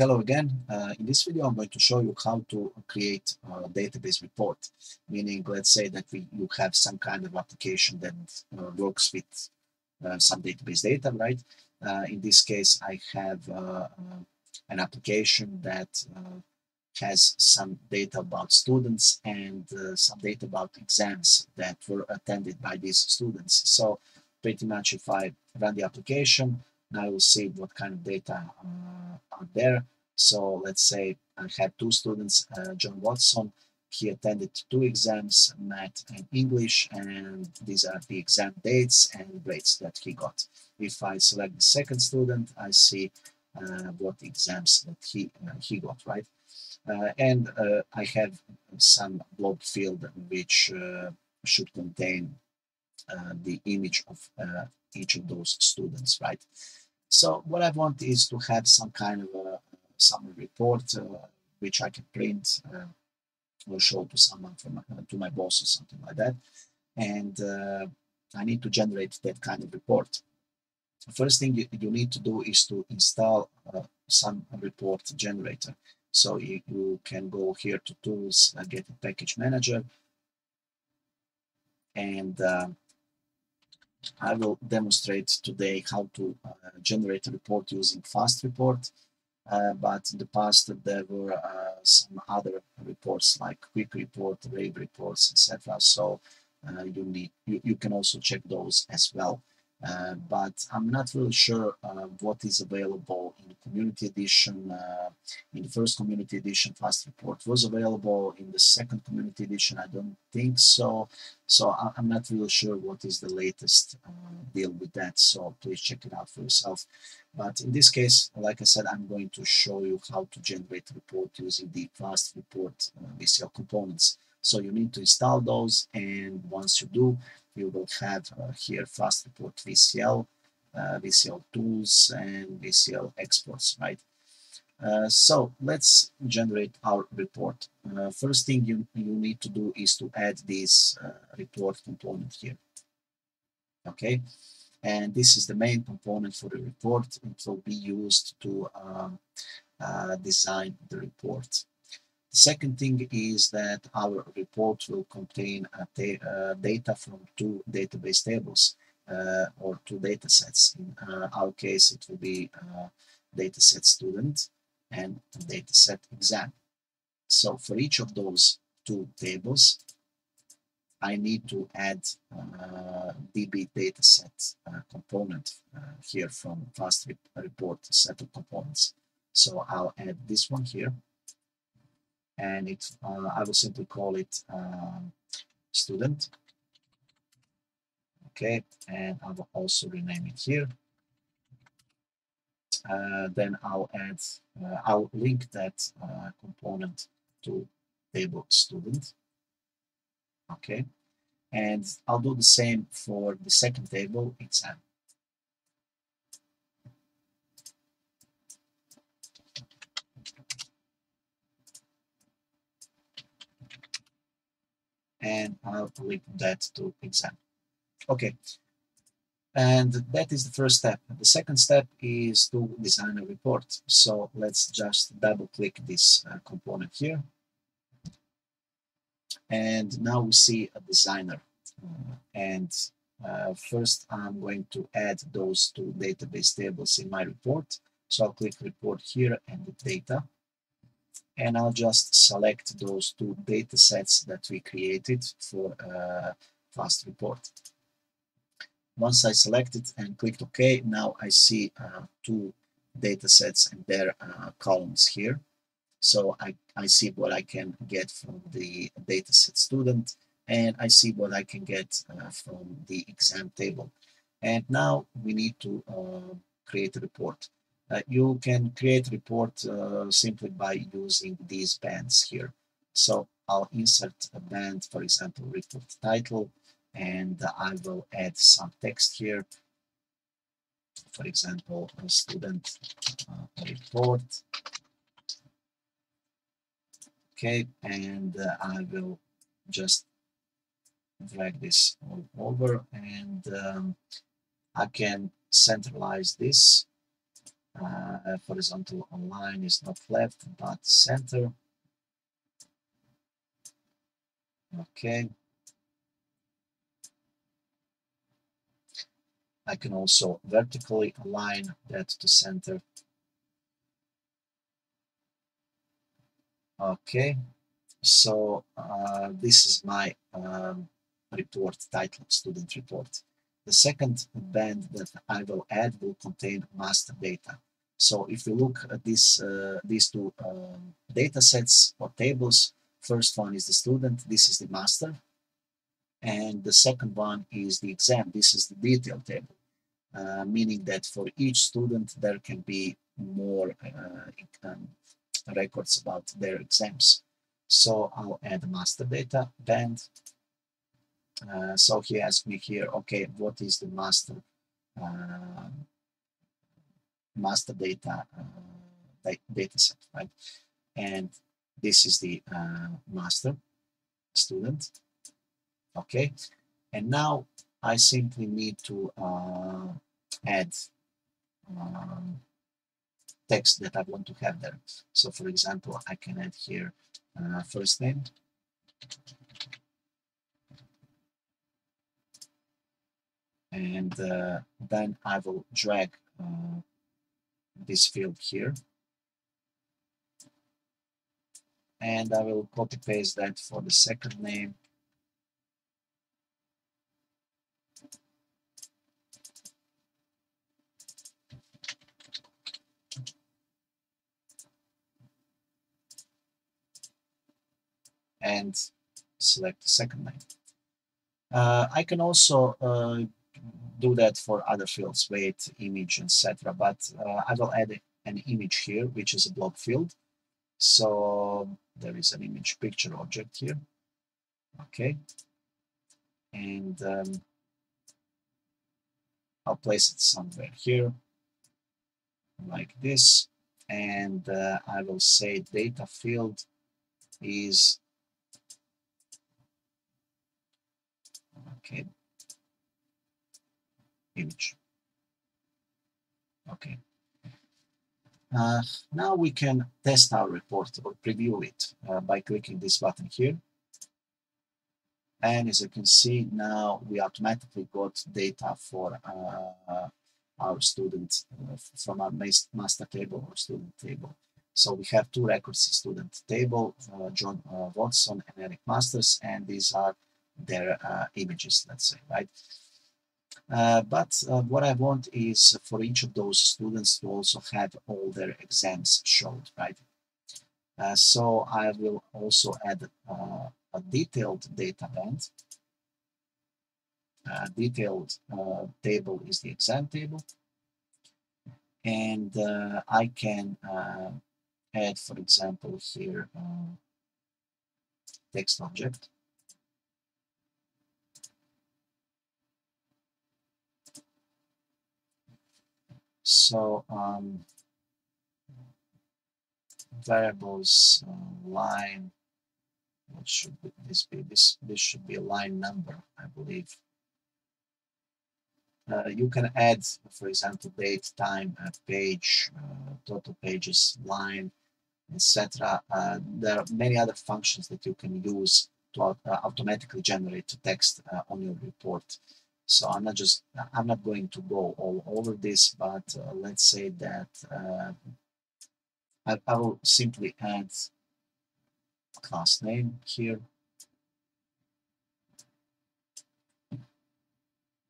Hello again. Uh, in this video, I'm going to show you how to create a database report. Meaning, let's say that we, you have some kind of application that uh, works with uh, some database data, right? Uh, in this case, I have uh, uh, an application that has some data about students and some data about exams that were attended by these students. So pretty much if I run the application, I will see what kind of data there. So let's say I had two students, uh, John Watson, he attended two exams, math and English, and these are the exam dates and grades that he got. If I select the second student, I see uh, what exams that he uh, he got, right? Uh, and uh, I have some blob field which uh, should contain the image of each of those students, right? So what I want is to have some kind of a summary report uh, which I can print uh, or show to someone from uh, to my boss or something like that. And I need to generate that kind of report. The first thing you, you need to do is to install some report generator. So you, you, can go here to tools, uh, GetIt package manager, and uh, I will demonstrate today how to uh, generate a report using Fast Report. Uh, but in the past there were uh, some other reports like Quick Report, Rave reports, etc. So uh, you need you, you can also check those as well. Uh, but I'm not really sure uh, what is available in the community edition. Uh, in the first community edition, Fast Report was available. In the second community edition, I don't think so. So I, am not really sure what is the latest uh, deal with that. So please check it out for yourself. But in this case, like I said, I'm going to show you how to generate a report using the Fast Report uh, VCL components. So you need to install those, and once you do, you will have uh, here fast report VCL, uh, VCL tools, and VCL exports, right? Uh, so let's generate our report. First thing you, you need to do is to add this report component here. Okay, and this is the main component for the report. It will be used to um, uh, design the report. The second thing is that our report will contain uh, data from two database tables uh, or two data sets. In uh, our case, it will be uh, dataset student and dataset exam. So for each of those two tables, I need to add DB dataset component here from fast report set of components. So I'll add this one here and it uh, I will simply call it um, student. Okay and I will also rename it here. Uh, then I'll add uh, I'll link that uh, component to table student. Okay and I'll do the same for the second table. Exam and I'll link that to exam. Okay, and that is the first step. The second step is to design a report. So let's just double click this uh, component here. And now we see a designer. Uh, and uh, first I'm going to add those two database tables in my report. So I'll click report here and the data and I'll just select those two data sets that we created for uh, fast report. Once I selected and clicked OK, now I see uh, two data sets and their uh, columns here. So I, I see what I can get from the dataset student and I see what I can get uh, from the exam table. And now we need to uh, create a report. Uh, you can create report uh, simply by using these bands here. So I'll insert a band, for example, report title, and I will add some text here. For example, a student uh, report. Okay, and uh, I will just drag this all over and um, I can centralize this uh, horizontal line is not left but center. Okay. I can also vertically align that to center. Okay. So uh, this is my um, report title student report. The second band that I will add will contain master data. So if you look at this, uh, these two uh, data sets or tables, first one is the student, this is the master, and the second one is the exam, this is the detail table, uh, meaning that for each student there can be more uh, um, records about their exams. So I'll add master data band uh, so he asked me here, okay, what is the master uh, master data uh, data set, right? And this is the uh, master student, okay? And now I simply need to uh, add um, text that I want to have there. So for example, I can add here first name, and uh, then I will drag uh, this field here and I will copy paste that for the second name and select the second name. Uh, I can also uh, do that for other fields, weight, image, etc. But uh, I will add an image here, which is a blob field. So there is an image picture object here. Okay. And um, I'll place it somewhere here, like this. And uh, I will say data field is okay image. Okay. Uh, now we can test our report or preview it uh, by clicking this button here. And as you can see, now we automatically got data for uh, our student uh, from our master table or student table. So we have two records student table, uh, John uh, Watson and Eric Masters, and these are their images, let's say, right? Uh, but uh, what I want is for each of those students to also have all their exams showed, right? Uh, so I will also add uh, a detailed data band. Uh, detailed table is the exam table. And I can add, for example, here text object. So um, variables uh, line, what should this be? This, this should be a line number, I believe. Uh, you can add, for example, date, time, uh, page, uh, total pages, line, etc. Uh, there are many other functions that you can use to uh, automatically generate text on your report. So I'm not just, I'm not going to go all over this, but uh, let's say that uh, I, I, will simply add class name here.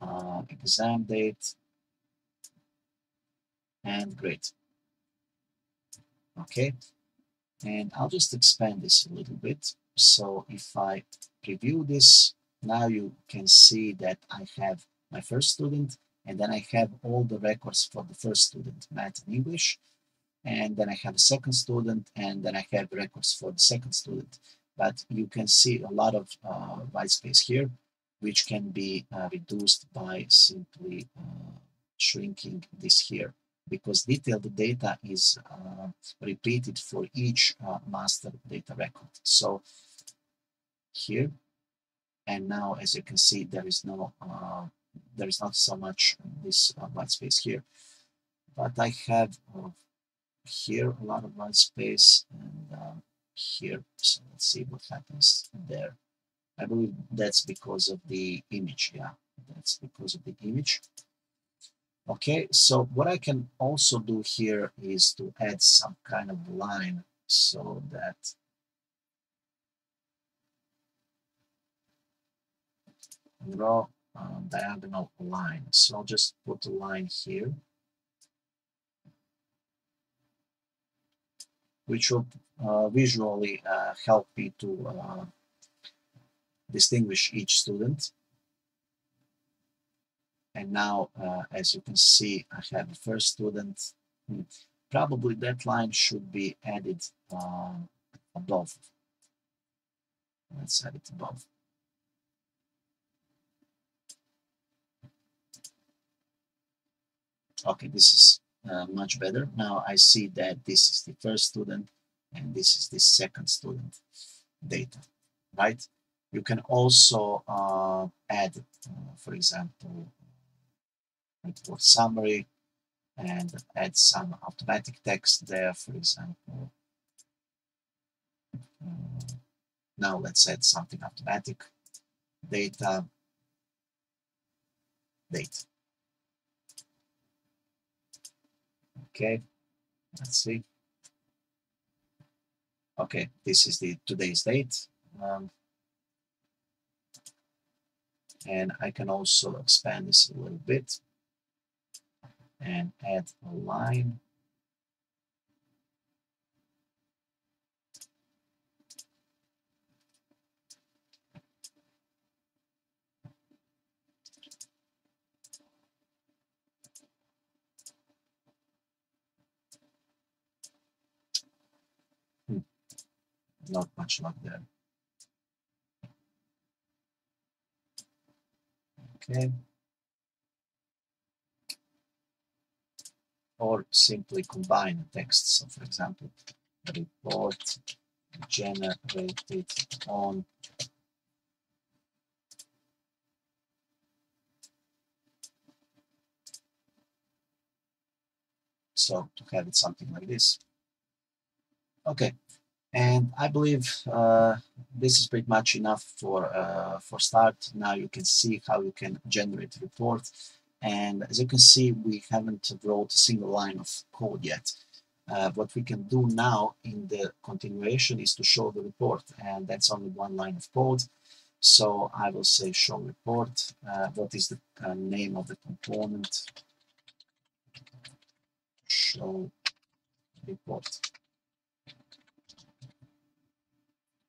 Uh, exam date and grade. Okay, and I'll just expand this a little bit. So if I preview this, now you can see that I have my first student, and then I have all the records for the first student, math and English, and then I have a second student, and then I have records for the second student. But you can see a lot of uh, white space here, which can be uh, reduced by simply uh, shrinking this here because detailed data is uh, repeated for each uh, master data record. So here and now as you can see there is no uh, there is not so much this uh, white space here but I have uh, here a lot of white space and uh, here. So let's see what happens there. I believe that's because of the image. Yeah, that's because of the image. Okay, so what I can also do here is to add some kind of line so that draw a diagonal line. So I'll just put a line here, which will uh, visually uh, help me to uh, distinguish each student. And now, uh, as you can see, I have the first student. Probably that line should be added uh, above. Let's add it above. Okay, this is uh, much better. Now I see that this is the first student and this is the second student data, right? You can also uh, add, uh, for example, report summary and add some automatic text there, for example. Uh, now let's add something automatic. Data, date. Okay, let's see. Okay, this is the today's date. Um, and I can also expand this a little bit and add a line. Not much luck there. Okay. or simply combine texts. So for example, report generated on so to have it something like this. Okay, and I believe uh, this is pretty much enough for uh, for start. Now you can see how you can generate report and as you can see, we haven't wrote a single line of code yet. Uh, what we can do now in the continuation is to show the report, and that's only one line of code. So I will say show report. Uh, what is the uh, name of the component? Show report.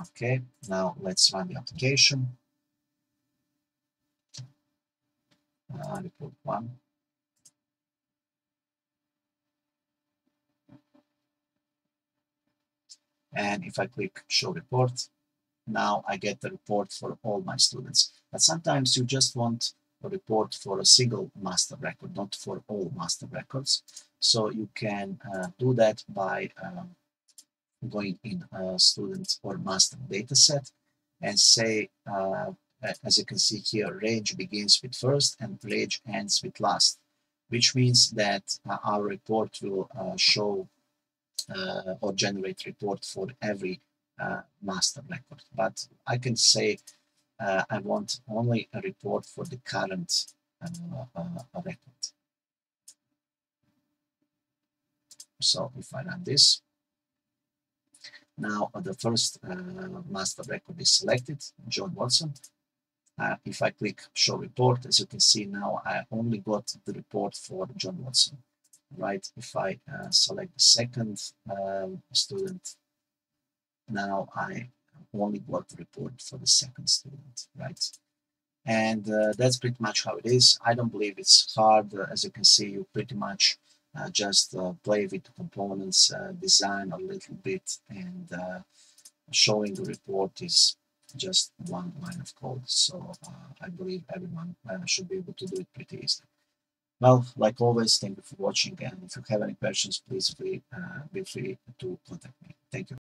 Okay, now let's run the application. uh, report one. And if I click show report, now I get the report for all my students. But sometimes you just want a report for a single master record, not for all master records. So you can uh, do that by um, going in a student or master data set and say uh, as you can see here, range begins with first and range ends with last, which means that uh, our report will uh, show uh, or generate report for every uh, master record. But I can say uh, I want only a report for the current record. So if I run this, now the first master record is selected, John Watson, uh, if I click show report, as you can see now, I only got the report for John Watson, right? If I uh, select the second um, student, now I only got the report for the second student, right? And uh, that's pretty much how it is. I don't believe it's hard. Uh, as you can see, you pretty much uh, just uh, play with the components, design a little bit, and showing the report is just one line of code. So uh, I believe everyone uh, should be able to do it pretty easily. Well, like always, thank you for watching. And if you have any questions, please feel, uh, free to contact me. Thank you.